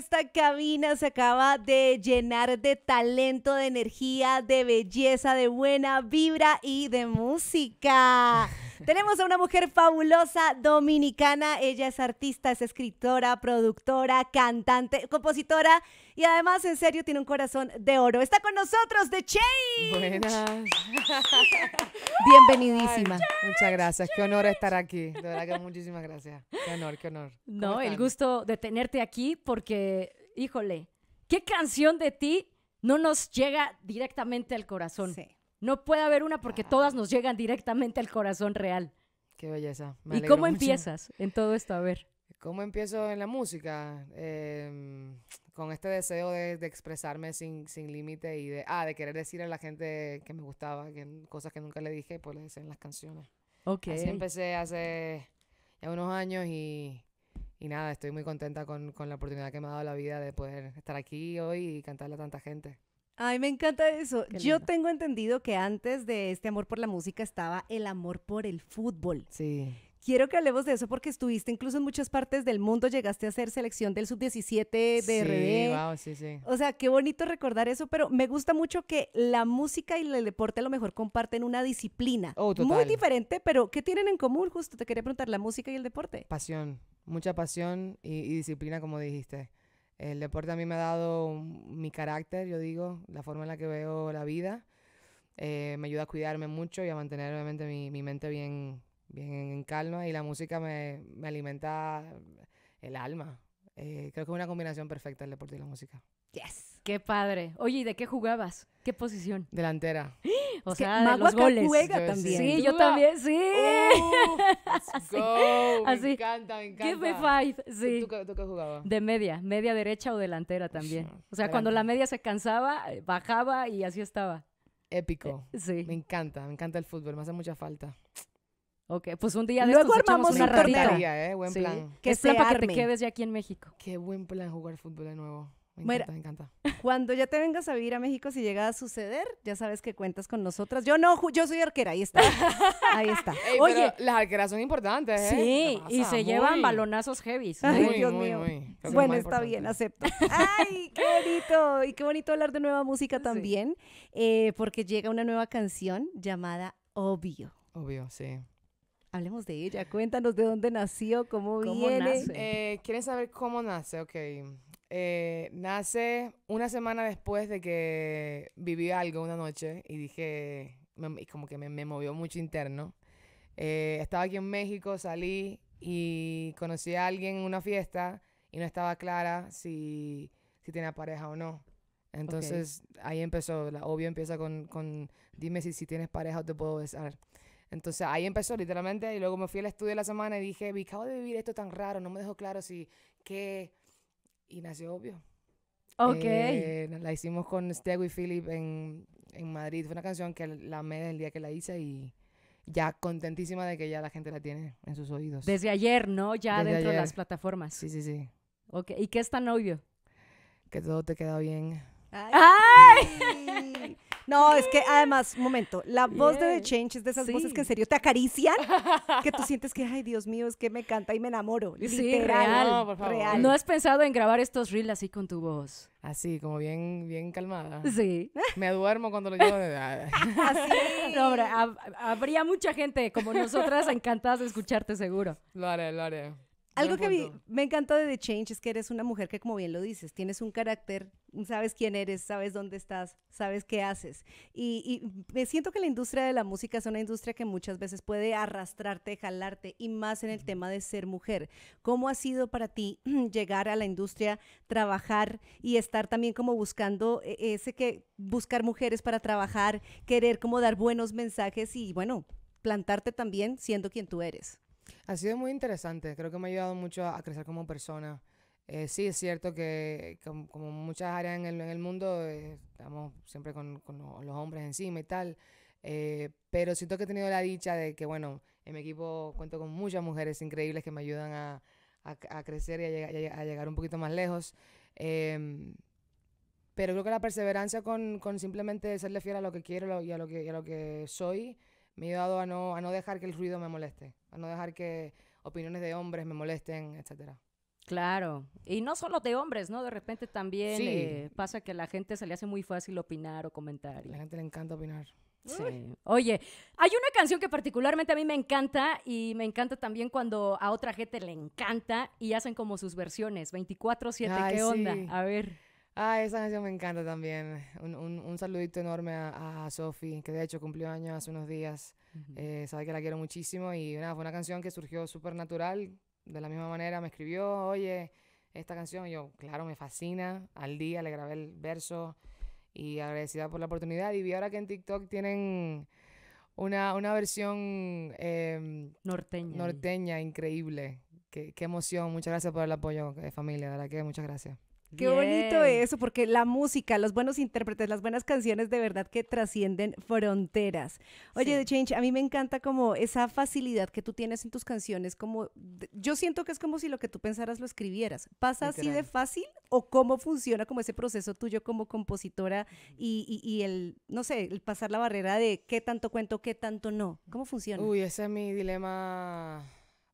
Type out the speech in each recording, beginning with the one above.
Esta cabina se acaba de llenar de talento, de energía, de belleza, de buena vibra y de música. Tenemos a una mujer fabulosa dominicana. Ella es artista, es escritora, productora, cantante, compositora y además, en serio, tiene un corazón de oro. Está con nosotros The Change. Buenas. Bienvenidísima. Ay, muchas gracias. Qué honor estar aquí. De verdad que muchísimas gracias. Qué honor, qué honor. ¿Cómo No, el gusto de tenerte aquí porque, híjole, ¿qué canción de ti no nos llega directamente al corazón? Sí. No puede haber una porque todas nos llegan directamente al corazón real. Qué belleza. me ¿Y cómo mucho. empiezas en todo esto? A ver. ¿Cómo empiezo en la música? Em, con este deseo de, de expresarme sin, sin límite y de, ah, de querer decir a la gente que me gustaba, que, cosas que nunca le dije, pues le decía en las canciones. Ok. Así empecé hace ya unos años y, y nada, estoy muy contenta con, con la oportunidad que me ha dado la vida de poder estar aquí hoy y cantarle a tanta gente. Ay, me encanta eso. Yo tengo entendido que antes de este amor por la música estaba el amor por el fútbol. Sí. Quiero que hablemos de eso porque estuviste incluso en muchas partes del mundo, llegaste a ser selección del sub-17 de sí, RD. wow, sí, sí. O sea, qué bonito recordar eso, pero me gusta mucho que la música y el deporte a lo mejor comparten una disciplina. Oh, Muy total. diferente, pero ¿qué tienen en común? Justo te quería preguntar, la música y el deporte. Pasión, mucha pasión y, y disciplina, como dijiste. El deporte a mí me ha dado mi carácter, yo digo, la forma en la que veo la vida. Eh, me ayuda a cuidarme mucho y a mantener obviamente mi, mi mente bien, bien en calma. Y la música me, me alimenta el alma. Eh, creo que es una combinación perfecta el deporte y la música. Yes. Qué padre. Oye, ¿y de qué jugabas? ¿Qué posición? Delantera. O Es que sea, de los goles. juega Yo también. Sí, yo también, sí. ¡Uh! let's go, así. Me encanta, me encanta. Give me five. ¿Tú- Sí. ¿Tú, qué- tú qué jugabas? De media, media derecha o delantera también. O sea, cuando la media se cansaba, eh, bajaba y así estaba. Épico. Sí. Me encanta, me encanta el fútbol, me hace mucha falta. Ok, pues un día de Luego estos armamos una un me torneo. ratita. ¿eh? Buen Sí. plan. Que es plan para que te quedes ya aquí en México. Qué buen plan jugar fútbol de nuevo. Me Mira. encanta, me encanta. Cuando ya te vengas a vivir a México, si llega a suceder, ya sabes que cuentas con nosotras. Yo no, yo soy arquera, ahí está. Ahí está. Ey, Oye. pero las arqueras son importantes, ¿eh? Sí, ¿Qué y se llevan balonazos heavy. Ay, muy, Dios muy, mío. es Bueno, está bien, acepto. Ay, qué bonito. Y qué bonito hablar de nueva música también, eh, porque llega una nueva canción llamada Obvio. Obvio, sí. Hablemos de ella. Cuéntanos de dónde nació, cómo, ¿Cómo viene. nace? Eh, ¿Quieren saber cómo nace? Ok. Eh, nace una semana después de que viví algo una noche y dije, me- como que me, me movió mucho interno. Eh, estaba aquí en México, salí y conocí a alguien en una fiesta y no estaba clara si, si tenía pareja o no. Entonces ahí empezó, la obvio empieza con, con dime si, si tienes pareja o te puedo besar. Entonces ahí empezó literalmente y luego me fui al estudio la semana y dije, "Vi, acabo de vivir esto tan raro, no me dejó claro si qué... Y nació obvio. Ok. Eh, la hicimos con Stego y Philip en, en Madrid. Fue una canción que la amé el día que la hice y ya contentísima de que ya la gente la tiene en sus oídos. Desde ayer, ¿no? Ya Desde dentro de las plataformas. Sí, sí, sí. Ok. ¿Y qué es tan obvio? Que todo te queda bien. Ay. No, es que además, un momento, la voz de The. Change es de esas voces que en serio te acarician, que tú sientes que, ay, Dios mío, es que me canta y me enamoro. Sí, Literal. real. No, por favor. real. ¿No has pensado en grabar estos reels así con tu voz? Así, como bien, bien calmada. Sí. Me duermo cuando lo llevo de... Así. No, hombre, habría mucha gente como nosotras encantadas de escucharte seguro. Lo haré, lo haré. Algo que vi- me encanta de The Change es que eres una mujer que, como bien lo dices, tienes un carácter, sabes quién eres, sabes dónde estás, sabes qué haces. Y, y me siento que la industria de la música es una industria que muchas veces puede arrastrarte, jalarte, y más en el tema de ser mujer. ¿Cómo ha sido para ti llegar a la industria, trabajar y estar también como buscando eh, ese que buscar mujeres para trabajar, querer como dar buenos mensajes y, bueno, plantarte también siendo quien tú eres? Ha sido muy interesante, creo que me ha ayudado mucho a, crecer como persona. Eh, sí, es cierto que com- como muchas áreas en el, en el mundo eh, estamos siempre con, con lo- los hombres encima y tal, eh, pero siento que he tenido la dicha de que, bueno, en mi equipo cuento con muchas mujeres increíbles que me ayudan a, a- a crecer y a, a- llegar un poquito más lejos. Em, pero creo que la perseverancia con, con simplemente serle fiel a lo que quiero y a lo que, y a lo que soy me ha ayudado a no, a no dejar que el ruido me moleste, a no dejar que opiniones de hombres me molesten, etcétera. Claro. Y no solo de hombres, ¿no? De repente también Sí. eh, pasa que a la gente se le hace muy fácil opinar o comentar. y- La gente le encanta opinar. Sí. Oye, hay una canción que particularmente a mí me encanta y me encanta también cuando a otra gente le encanta y hacen como sus versiones, 24/7, Ay, ¿qué onda? sí. A ver. Ah, esa canción me encanta también. Un, un, un saludito enorme a, a Sofi, que de hecho cumplió años hace unos días. Eh, sabe que la quiero muchísimo y nada, fue una canción que surgió súper natural. De la misma manera me escribió, oye, esta canción. Y yo, claro, me fascina. Al día le grabé el verso y agradecida por la oportunidad. Y vi ahora que en TikTok tienen una, una versión em, Norteña. norteña increíble. Qué, qué emoción. Muchas gracias por el apoyo de familia. De verdad que muchas gracias. Qué bonito eso, porque la música, los buenos intérpretes, las buenas canciones de verdad que trascienden fronteras. Oye, Sí. The Change, a mí me encanta como esa facilidad que tú tienes en tus canciones, como yo siento que es como si lo que tú pensaras lo escribieras. ¿Pasa así de fácil o cómo funciona como ese proceso tuyo como compositora y, y- y el, no sé, el pasar la barrera de qué tanto cuento, qué tanto no? ¿Cómo funciona? Uy, ese es mi dilema.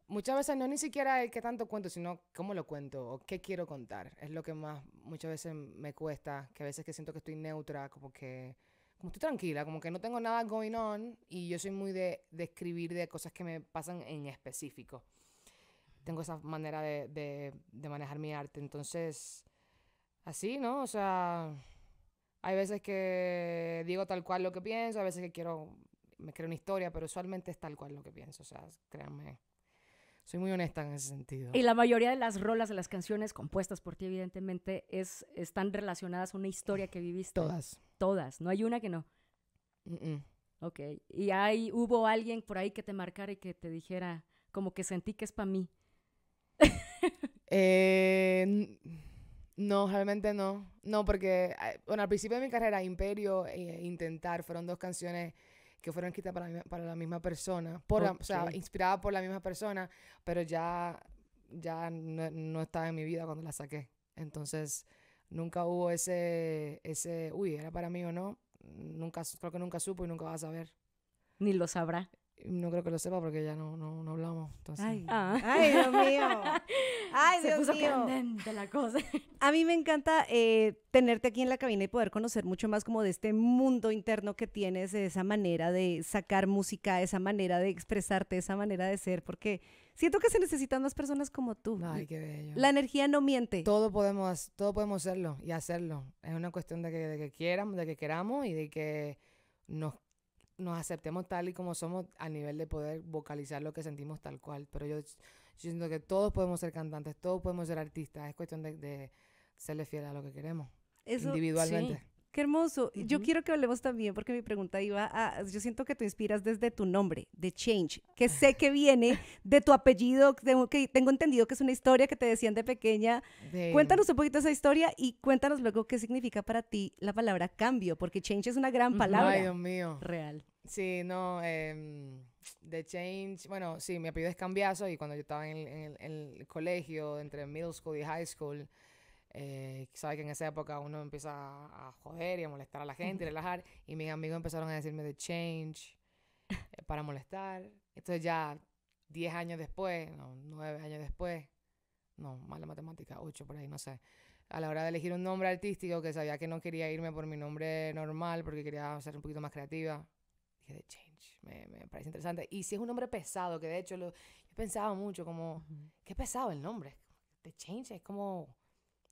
Muchas veces no ni siquiera el qué tanto cuento, sino cómo lo cuento o qué quiero contar. Es lo que más muchas veces me cuesta, que a veces que siento que estoy neutra, como que como estoy tranquila, como que no tengo nada going on y yo soy muy de, de escribir de cosas que me pasan en específico. Tengo esa manera de, de, de manejar mi arte, entonces así, ¿no? O sea, hay veces que digo tal cual lo que pienso, hay veces que quiero me creo una historia, pero usualmente es tal cual lo que pienso. O sea, créanme, soy muy honesta en ese sentido. Y la mayoría de las rolas de las canciones compuestas por ti, evidentemente, es, están relacionadas a una historia que viviste. Todas. Todas. No hay una que no. Mm, mm. Ok. Y hay, hubo alguien por ahí que te marcara y que te dijera, como que sentí que es para mí. Eh, no, realmente no. No, porque, eh, bueno, al principio de mi carrera, Imperio e Intentar fueron dos canciones que fueron escritas para, la misma- para la misma persona, por la- o sea, Ok. inspiradas por la misma persona, pero ya, ya no, no estaba en mi vida cuando la saqué. Entonces, nunca hubo ese, ese, uy, ¿era para mí o no? Nunca, creo que nunca supo y nunca va a saber. Ni lo sabrá. No creo que lo sepa porque ya no, no, no hablamos. Entonces, Ay, Ah. ay, Dios mío. Ay, Se Dios puso mío. candente la cosa. A mí me encanta eh, tenerte aquí en la cabina y poder conocer mucho más como de este mundo interno que tienes, de esa manera de sacar música, esa manera de expresarte, esa manera de ser, porque siento que se necesitan más personas como tú. ay, qué bello. La energía no miente. todo podemos, todo podemos hacerlo y hacerlo. Es una cuestión de que, de que quieran, de que queramos y de que nos, nos aceptemos tal y como somos a nivel de poder vocalizar lo que sentimos tal cual. Pero yo, yo siento que todos podemos ser cantantes, todos podemos ser artistas. Es cuestión de, de serle fiel a lo que queremos, Eso, individualmente. Qué hermoso. Yo quiero que hablemos también, porque mi pregunta iba a, yo siento que tú inspiras desde tu nombre, de Change, que sé que viene de tu apellido, tengo, que, tengo entendido que es una historia que te decían de pequeña. De- Cuéntanos un poquito esa historia y cuéntanos luego qué significa para ti la palabra cambio, porque change es una gran palabra. Ay, Dios mío. Real. Sí, no, em, The Change, bueno, sí, mi apellido es Cambiazo y cuando yo estaba en el, en el- en el colegio, entre middle school y high school, eh, sabes que en esa época uno empieza a, joder y a molestar a la gente y relajar, y mis amigos empezaron a decirme The Change eh, para molestar. Entonces ya 10 años después, no, 9 años después, no, mala matemática, 8 por ahí, no sé. A la hora de elegir un nombre artístico, que sabía que no quería irme por mi nombre normal, porque quería ser un poquito más creativa, dije The Change, me, me parece interesante. Y si es un nombre pesado, que de hecho lo, yo pensaba mucho como, qué pesado el nombre. The Change es como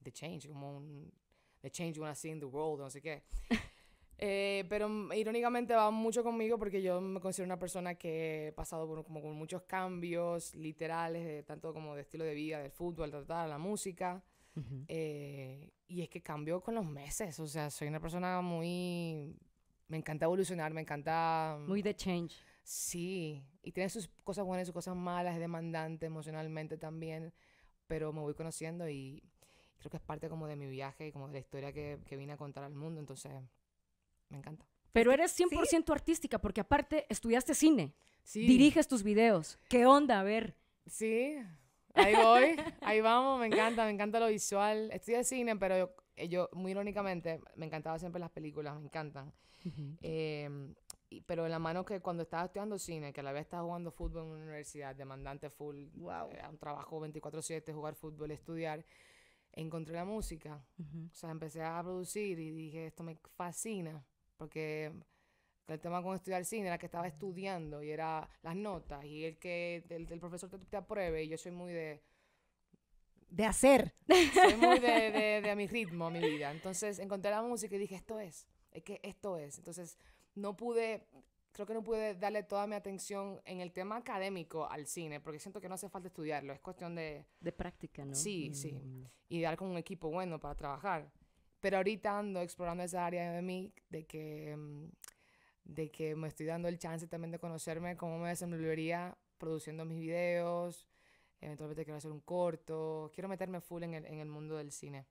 The Change, como un The Change you wanna see in the world, no sé qué. Eh, pero mm, irónicamente va mucho conmigo porque yo me considero una persona que he pasado por como con muchos cambios literales, de, tanto como de estilo de vida, del fútbol, ta, la música. Eh, y es que cambió con los meses. O sea, soy una persona muy. Me encanta evolucionar, me encanta. Muy de change. Sí. Y tiene sus cosas buenas y sus cosas malas, es demandante emocionalmente también. Pero me voy conociendo y creo que es parte como de mi viaje y como de la historia que, que vine a contar al mundo. Entonces, me encanta. Pero eres 100% artística porque aparte estudiaste cine. Sí. Diriges tus videos. ¿Qué onda? A ver. Sí, ahí voy, ahí vamos, me encanta, me encanta lo visual. Estudié cine, pero yo, eh, yo, muy irónicamente, me encantaba siempre las películas, me encantan. Eh, y- pero en la mano que cuando estaba estudiando cine, que a la vez estaba jugando fútbol en una universidad, demandante full, Wow. era un trabajo 24/7, jugar fútbol, estudiar, encontré la música. O sea, empecé a producir y dije, esto me fascina, porque el tema con estudiar cine era que estaba estudiando y era las notas y el que el, el profesor te, te apruebe y yo soy muy de De hacer. soy muy de, de, de a mi ritmo, a mi vida. Entonces encontré la música y dije, esto es, es que esto es. Entonces no pude, creo que no pude darle toda mi atención en el tema académico al cine, porque siento que no hace falta estudiarlo, es cuestión de, De práctica, ¿no? Sí, sí. Mm. y dar con un equipo bueno para trabajar. Pero ahorita ando explorando esa área de mí, de que, mm, de que me estoy dando el chance también de conocerme cómo me desenvolvería produciendo mis videos, eventualmente quiero hacer un corto, quiero meterme full en el, en el mundo del cine.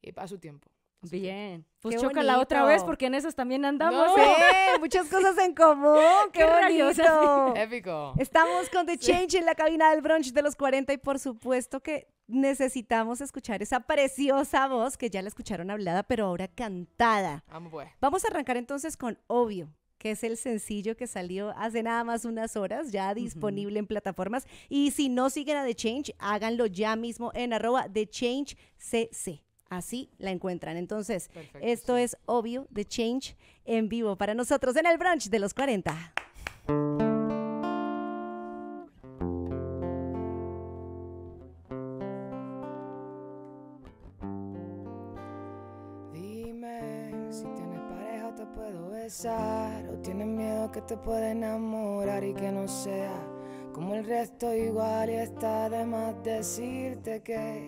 Y a su tiempo. Tiempo. Bien. Pues Qué chócala otra vez porque en esas también andamos. No. ¿eh? Sí, muchas cosas en común. ¡Qué, Qué bonito! Épico. Estamos con The Change en la cabina del brunch de los 40 y por supuesto que necesitamos escuchar esa preciosa voz que ya la escucharon hablada, pero ahora cantada. Vamos pues. Vamos a arrancar entonces con Obvio, que es el sencillo que salió hace nada más unas horas, ya disponible en plataformas. Y si no siguen a The Change, háganlo ya mismo en arroba The Change CC. Así la encuentran. Entonces, Perfecto, esto sí. es Obvio, The Change en vivo para nosotros en el brunch de los 40. Dime si tienes pareja o te puedo besar o tienes miedo que te pueda enamorar y que no sea como el resto igual y está de más decirte que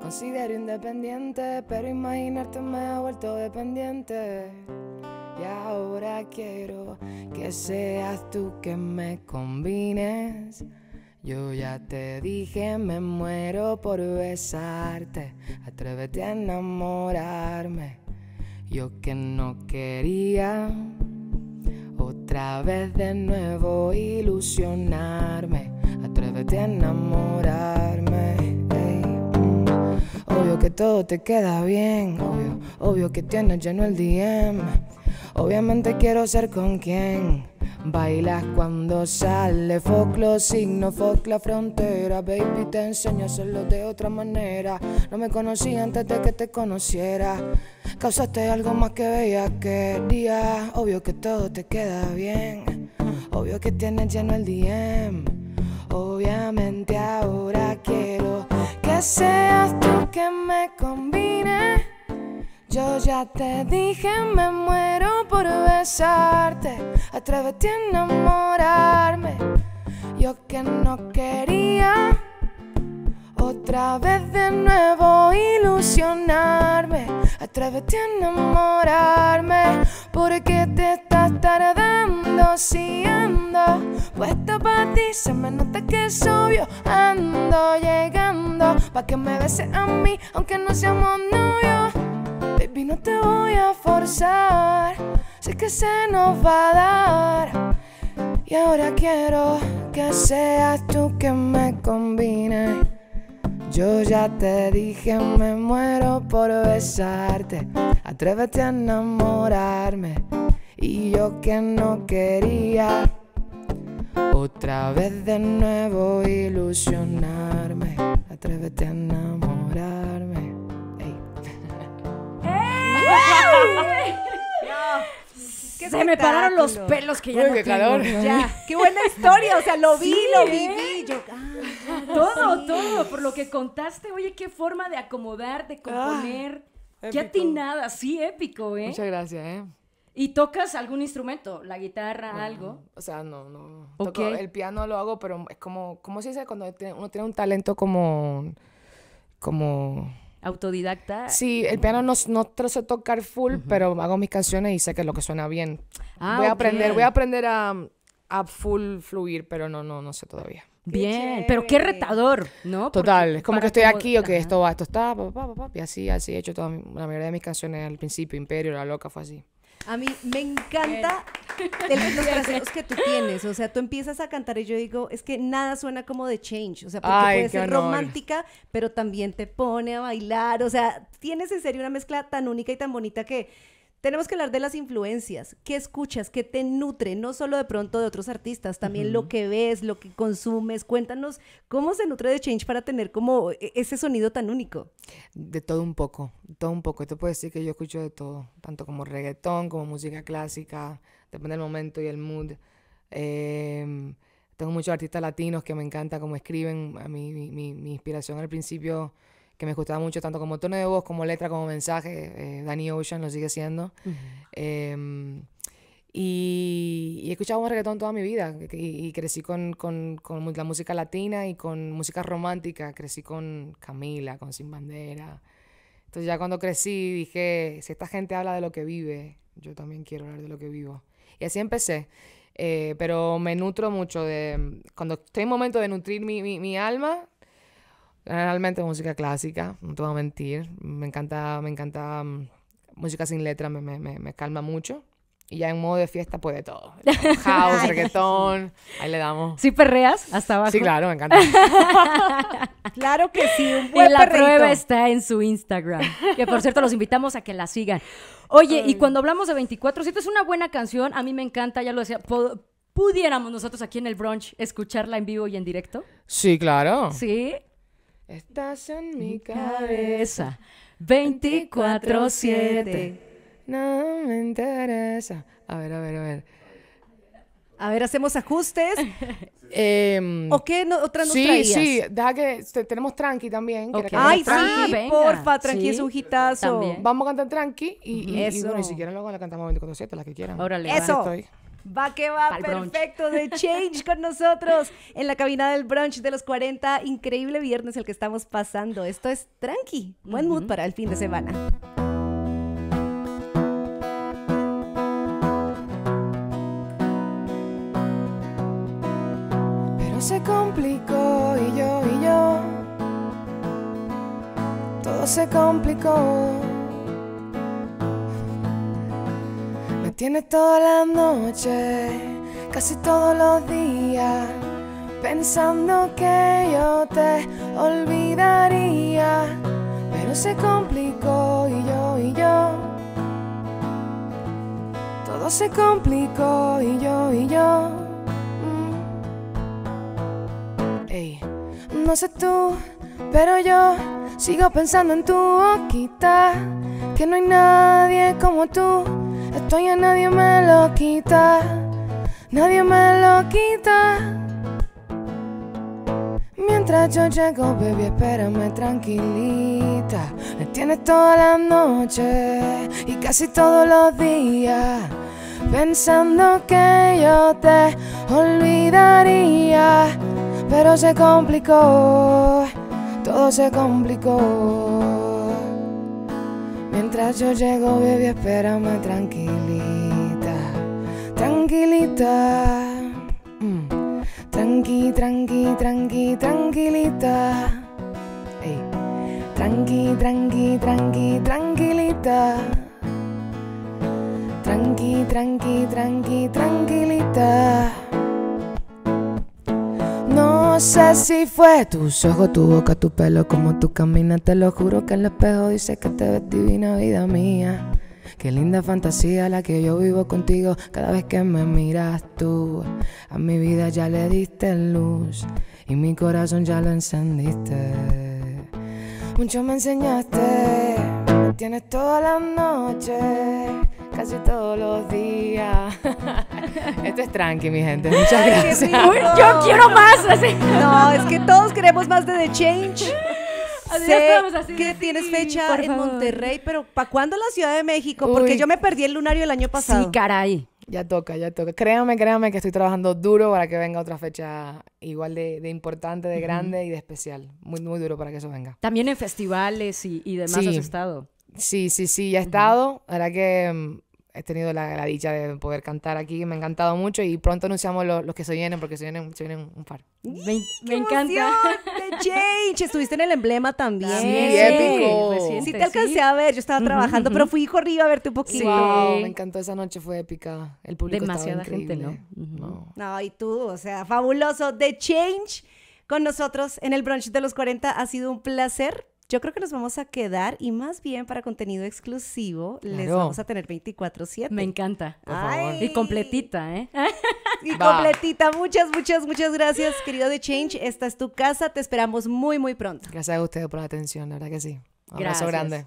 considero independiente pero imaginarte me ha vuelto dependiente y ahora quiero que seas tú que me combines yo ya te dije, me muero por besarte. Atrévete a enamorarme. Yo que no quería otra vez de nuevo ilusionarme. Atrévete a enamorarme. Obvio que todo te queda bien. Obvio, obvio que tienes lleno el DM. Obviamente quiero ser con quien. Bailas cuando sale, fuck los signos, fuck la frontera. Baby, te enseño a hacerlo de otra manera. No me conocí antes de que te conociera. Causaste algo más que bella que día. Obvio que todo te queda bien. Obvio que tienes lleno el DM. Obviamente ahora quiero seas tú que me combine. Yo ya te dije, me muero por besarte. Atrévete a enamorarme. Yo que no quería otra vez de nuevo ilusionarme. Atrévete a enamorarme. Porque te estás tardando si ando puesta para ti. Se me nota que es obvio. Ando llegando pa' que me beses a mí, aunque no seamos novios. Baby, no te voy a forzar. Sé que se nos va a dar. Y ahora quiero que seas tú que me combines. Yo ya te dije, me muero por besarte. Atrévete a enamorarme. Y yo que no quería otra vez de nuevo ilusionarme. Atrévete a enamorarme. Ey. ¡Qué Se me pararon los pelos que ya Uy, no qué tengo. calor. Ya, qué buena historia, o sea, lo vi, Sí, lo ¿eh? viví. Yo, ah, Todo, todo, por lo que contaste, oye, qué forma de acomodar, de componer. qué épico. atinada, sí, épico, ¿eh? Muchas gracias, ¿eh? ¿Y tocas algún instrumento? ¿La guitarra, algo? O sea, no, no. Toco- el piano lo hago, pero es como, ¿cómo se dice cuando uno tiene un talento como, como... ¿Autodidacta? Sí, el piano no, no te lo sé tocar full, pero hago mis canciones y sé que es lo que suena bien. Ah, voy a ok. aprender, voy a aprender a, a full fluir, pero no, no, no sé todavía. Bien, pero qué retador, ¿no? Total, Porque es como que estoy como- aquí o que esto va, esto está, pa, pa, pa, pa, y así, así he hecho toda mi- la mayoría de mis canciones al principio, Imperio, La Loca, fue así. A mí me encanta el- los traseros que tú tienes. O sea, tú empiezas a cantar y yo digo, es que nada suena como de change. O sea, porque Ay, puede ser honor. romántica, pero también te pone a bailar. O sea, tienes en serio una mezcla tan única y tan bonita que tenemos que hablar de las influencias. ¿Qué escuchas? ¿Qué te nutre? No solo de pronto de otros artistas, también lo que ves, lo que consumes. Cuéntanos cómo se nutre de Change para tener como e- ese sonido tan único. De todo un poco, todo un poco. Te puedo decir que yo escucho de todo, tanto como reggaetón, como música clásica, depende del momento y el mood. Em, tengo muchos artistas latinos que me encanta cómo escriben. A mí, mi, mi- mi inspiración al principio, que me gustaba mucho, tanto como tono de voz, como letra, como mensaje, eh, Danny Ocean lo sigue siendo. Em, y, y he escuchado un reggaetón toda mi vida y, y crecí con, con, con la música latina y con música romántica. Crecí con Camila, con Sin Bandera. Entonces ya cuando crecí dije, si esta gente habla de lo que vive, yo también quiero hablar de lo que vivo. Y así empecé. Eh, pero me nutro mucho de... Cuando estoy en momento de nutrir mi, mi, mi alma, generalmente música clásica, no te voy a mentir. Me encanta, me encanta mm, música sin letra, me, me, me, me calma mucho. Y ya en modo de fiesta, pues de todo. House, reggaetón, ahí le damos. ¿Sí perreas hasta abajo? Sí, claro, me encanta. Claro que sí, un Y buen la perreíto. prueba está en su Instagram. Que por cierto, los invitamos a que la sigan. Oye, y cuando hablamos de 24, es una buena canción, a mí me encanta, ya lo decía, pudiéramos nosotros aquí en el brunch escucharla en vivo y en directo. Sí, claro. Sí. Estás en mi cabeza. Cabeza. 24-7. No me interesa. A ver, a ver, a ver. A ver, hacemos ajustes. Em, ¿O qué no- otra nos sí, traías? sí, deja que te- tenemos Tranqui también. que Ay, sí, Tranqui. Venga. porfa, tranqui, es Sí, un hitazo. también. Vamos a cantar Tranqui y, y- y Eso. bueno, y si quieren luego la cantamos 24-7, la que quieran. Órale, Eso. Estoy. Va que va, Pa'l perfecto, de Change con nosotros en la cabina del brunch de los 40. Increíble viernes el que estamos pasando. Esto es tranqui, buen mood para el fin de semana. Pero se complicó y yo y yo. Todo se complicó. Tienes toda la noche, casi todos los días, pensando que yo te olvidaría. Pero se complicó y yo y yo. Todo se complicó y yo y yo. Mm. Ey, no sé tú, pero yo sigo pensando en tu boquita. Que no hay nadie como tú. Esto ya nadie me lo quita. Nadie me lo quita. Mientras yo llego, baby, espérame tranquilita. Me tienes toda la noche y casi todos los días. Pensando que yo te olvidaría. Pero se complicó, todo se complicó. Mientras yo llego, baby, espérame tranquilita. Tranquilita. Mm. Tranqui, tranqui, tranqui, tranquilita. Ey. Tranqui, tranqui, tranqui, tranquilita. Tranqui, tranqui, tranqui, tranquilita. No sé si fue tus ojos, tu boca, tu pelo, como tú caminas. Te lo juro que el espejo dice que te ves divina, vida mía. Qué linda fantasía la que yo vivo contigo cada vez que me miras tú. A mi vida ya le diste luz y mi corazón ya lo encendiste. Mucho me enseñaste, tienes toda la noche, casi todos los días. Esto es tranqui, mi gente. Muchas Ay, gracias. yo quiero más. Así. No, es que todos queremos más de The Change. Así Sé así que tienes sí, fecha en favor. Monterrey, pero ¿para cuándo la Ciudad de México? Porque Uy. yo me perdí el lunario el año pasado. Sí, caray. Ya toca, ya toca. Créanme, créanme que estoy trabajando duro para que venga otra fecha igual de, de importante, de grande y de especial. Muy, muy duro para que eso venga. También en festivales y, y demás Sí. has estado. Sí, sí, sí, ya he estado. La verdad que mm, he tenido la, la dicha de poder cantar aquí. Me ha encantado mucho y pronto anunciamos lo- los que se vienen porque se vienen, se vienen un par. Me, ¡Qué me encanta. The Change. Estuviste en el emblema también. Sí, épico. reciente, Sí te alcancé a ver, yo estaba trabajando, pero fui corrido a verte un poquito. Sí. Wow, me encantó esa noche, fue épica. El público Demasiada estaba gente, increíble. ¿no? Ujú. No. No, y tú, o sea, fabuloso. The Change con nosotros en el brunch de los 40 ha sido un placer. Yo creo que nos vamos a quedar y más bien para contenido exclusivo les vamos a tener 24/7. Me encanta. Por favor. Y completita, ¿eh? Y Va. completita. Muchas, muchas, muchas gracias, querido The Change. Esta es tu casa. Te esperamos muy, muy pronto. Gracias a ustedes por la atención, la verdad que sí. Un abrazo grande.